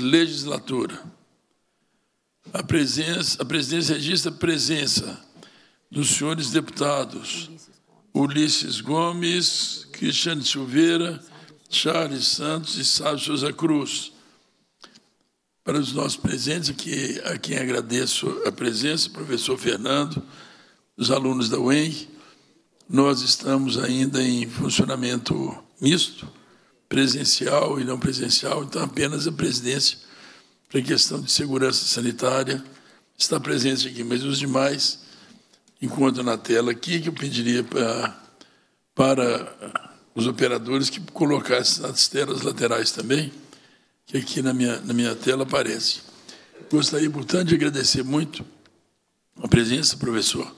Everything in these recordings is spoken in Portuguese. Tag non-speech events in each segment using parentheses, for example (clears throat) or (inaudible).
legislatura. A, presença, a presidência registra a presença dos senhores deputados Ulisses Gomes, Cristiane Silveira, Charles Santos e Sábio Souza Cruz. Para os nossos presentes, aqui, a quem agradeço a presença, professor Fernando, os alunos da UEM, nós estamos ainda em funcionamento misto, presencial e não presencial, então apenas a presidência, para questão de segurança sanitária, está presente aqui, mas os demais encontram na tela aqui, que eu pediria para, para os operadores que colocassem nas telas laterais também, que aqui na minha, na minha tela aparece. Gostaria, portanto, de agradecer muito a presença, professor,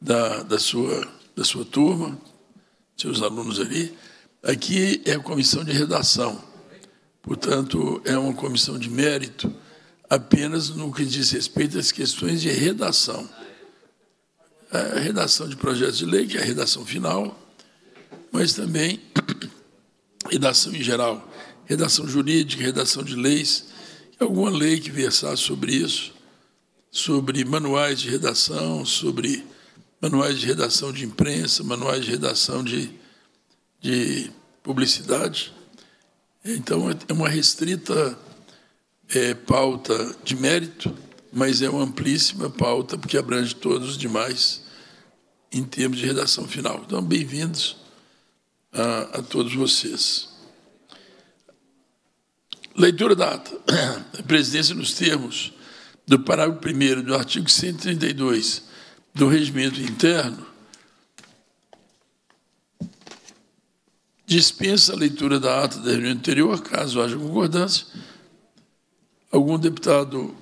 da, da, sua, da sua turma, seus alunos ali, Aqui é a comissão de redação, portanto, é uma comissão de mérito apenas no que diz respeito às questões de redação. A redação de projetos de lei, que é a redação final, mas também (clears throat) redação em geral, redação jurídica, redação de leis, alguma lei que versar sobre isso, sobre manuais de redação, sobre manuais de redação de imprensa, manuais de redação de de publicidade. Então, é uma restrita é, pauta de mérito, mas é uma amplíssima pauta, porque abrange todos os demais em termos de redação final. Então, bem-vindos a, a todos vocês. Leitura da ata. A presidência, nos termos do parágrafo 1 do artigo 132 do Regimento Interno, dispensa a leitura da ata da reunião anterior, caso haja concordância. Algum deputado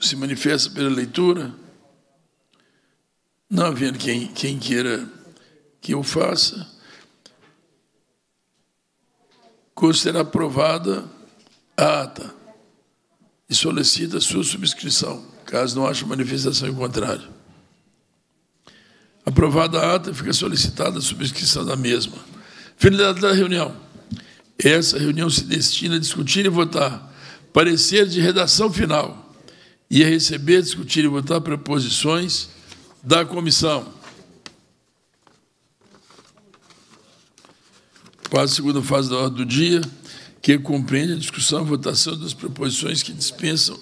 se manifesta pela leitura? Não havendo quem, quem queira que eu faça, considera aprovada a ata e solicita sua subscrição, caso não haja manifestação em contrário. Aprovada a ata, fica solicitada a subscrição da mesma. Finalidade da reunião. Essa reunião se destina a discutir e votar parecer de redação final e a receber, discutir e votar proposições da comissão. Quase a segunda fase da ordem do dia, que compreende a discussão e votação das proposições que dispensam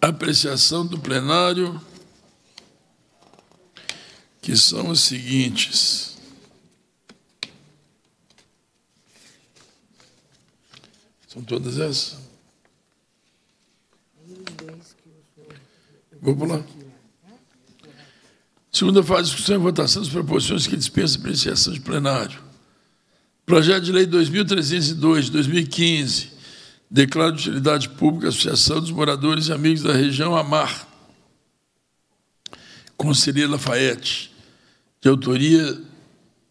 apreciação do plenário, que são as seguintes. São todas essas? Vou pular. Segunda fase, discussão e votação das proposições que dispensam apreciação de plenário. Projeto de Lei 2302, de 2015, declara de utilidade pública a Associação dos Moradores e Amigos da Região Amar, Conselheiro Lafayette, de autoria do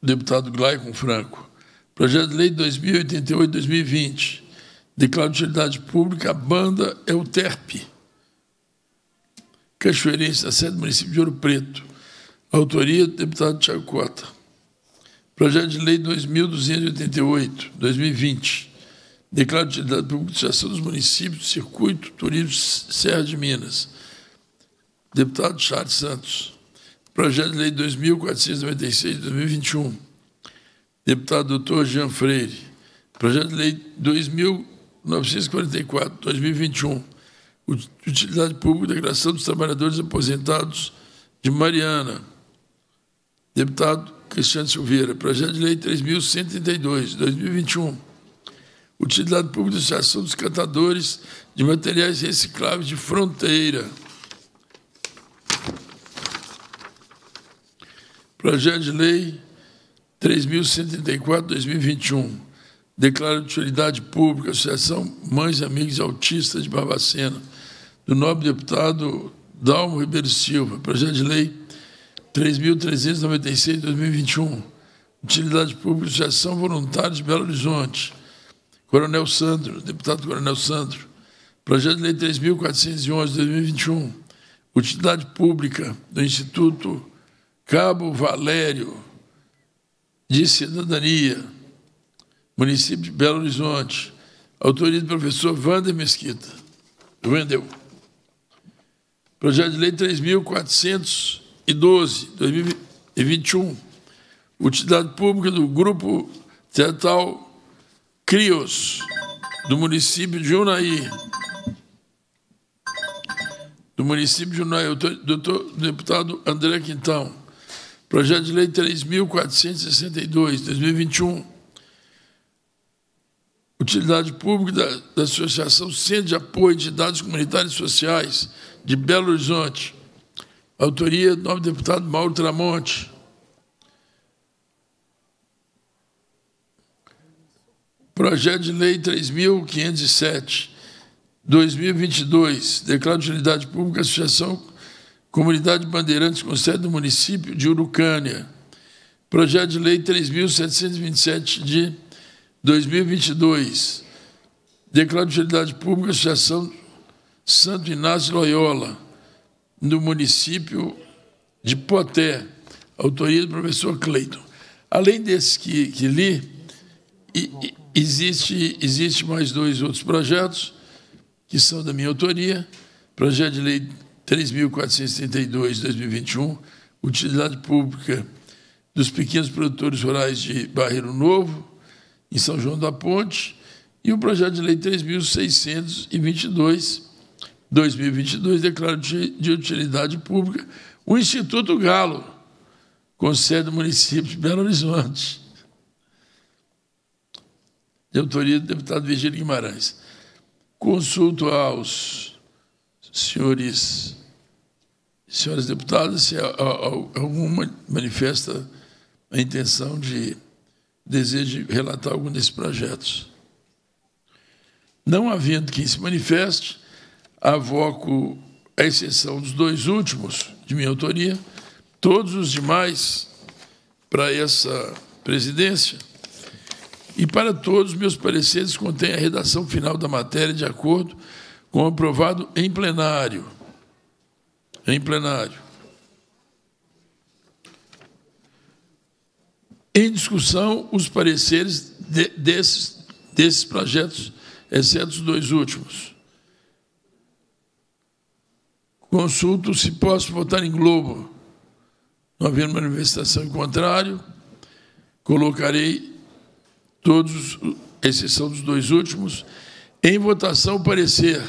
deputado Glaicon Franco. Projeto de Lei 2088-2020, Declaro de utilidade pública a banda Euterpe, Cachoeirense, da sede do município de Ouro Preto. Autoria do deputado Tiago Cota. Projeto de Lei 2288, 2020. Declaro de utilidade pública de associação dos municípios do Circuito Turismo Serra de Minas. Deputado Charles Santos. Projeto de Lei 2496, 2021. Deputado doutor Jean Freire. Projeto de Lei 2000 944, 2021, utilidade pública da criação dos trabalhadores aposentados de Mariana. Deputado Cristiano Silveira. Projeto de Lei 3.132, 2021. Utilidade pública da Associação dos Catadores de Materiais Recicláveis de Fronteira. Projeto de Lei 3.134, 2021 declara de utilidade pública a Associação Mães e Amigos Autistas de Barbacena, do nobre deputado Dalmo Ribeiro Silva, projeto de lei 3.396 de 2021, utilidade pública Associação Voluntária de Belo Horizonte, Coronel Sandro, deputado Coronel Sandro, projeto de lei 3.411 de 2021, utilidade pública do Instituto Cabo Valério de Cidadania, município de Belo Horizonte, Autoria do professor Wander Mesquita. Wendel. Projeto de Lei 3.412, 2021. Utilidade pública do Grupo Teatral Crios, do município de Unaí. Do município de Unaí, doutor, deputado André Quintão. Projeto de Lei 3.462, 2021. Utilidade pública da, da Associação Centro de Apoio de Entidades Comunitárias Sociais de Belo Horizonte. Autoria do novo deputado Mauro Tramonte. Projeto de Lei 3.507, 2022, declaro de utilidade pública a Associação Comunidade Bandeirantes com sede no município de Urucânia. Projeto de Lei 3.727 de 2022, declaro de utilidade pública a Associação Santo Inácio Loyola, no município de Poté, autoria do professor Cleiton. Além desse que, que li, existe, existe mais dois outros projetos que são da minha autoria. Projeto de lei 3.432, 2021, utilidade pública dos pequenos produtores rurais de Barreiro Novo, em São João da Ponte, e o projeto de lei 3.622, 2022, declara de utilidade pública o Instituto Galo, com sede do município de Belo Horizonte, de autoria do deputado Virgílio Guimarães. Consulto aos senhores senhores deputados se alguma manifesta a intenção de desejo de relatar algum desses projetos. Não havendo quem se manifeste, avoco, a exceção dos dois últimos, de minha autoria, todos os demais para essa presidência. E para todos, meus pareceres contêm a redação final da matéria de acordo com o aprovado em plenário. Em plenário. Em discussão, os pareceres de, desses, desses projetos, exceto os dois últimos. Consulto se posso votar em globo. Não havendo manifestação em contrário, colocarei todos, exceção dos dois últimos, em votação o parecer.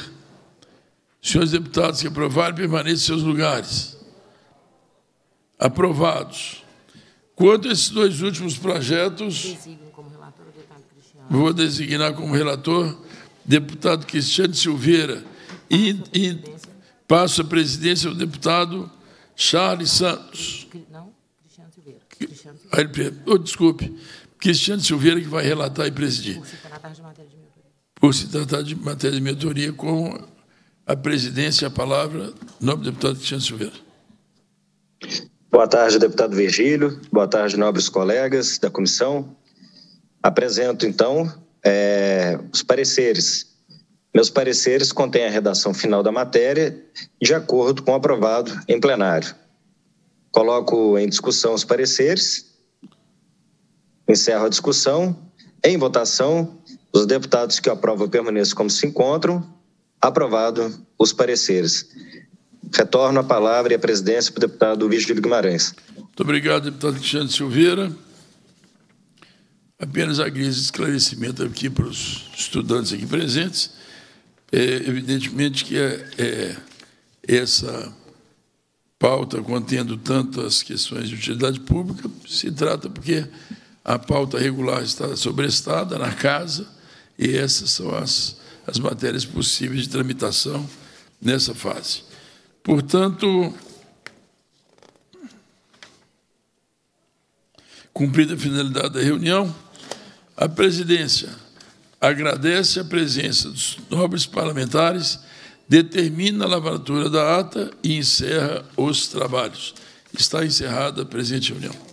Senhores deputados que aprovaram, permaneçam em seus lugares. Aprovados. Quanto a esses dois últimos projetos, vou designar como relator deputado Cristiano Silveira e, e Passo a presidência ao deputado Charles Santos. Não, Cristiano Silveira. Cristiano Silveira. Oh, desculpe, Cristiano Silveira que vai relatar e presidir. Por se tratar de matéria de minha autoria. Por se tratar de matéria de minha autoria, com a presidência e a palavra, nome do deputado Cristiano Silveira. Boa tarde, deputado Virgílio. Boa tarde, nobres colegas da comissão. Apresento, então, é, os pareceres meus pareceres contêm a redação final da matéria, de acordo com o aprovado em plenário. Coloco em discussão os pareceres. Encerro a discussão. Em votação, os deputados que aprovam permaneçam como se encontram. Aprovado os pareceres. Retorno a palavra e a presidência para o deputado Virgílio Guimarães. Muito obrigado, deputado Cristiano Silveira. Apenas a de esclarecimento aqui para os estudantes aqui presentes é, evidentemente que é, é, essa pauta contendo tantas questões de utilidade pública se trata porque a pauta regular está sobrestada na casa e essas são as, as matérias possíveis de tramitação nessa fase. Portanto, cumprida a finalidade da reunião, a presidência agradece a presença dos nobres parlamentares, determina a lavratura da ata e encerra os trabalhos. Está encerrada a presente reunião.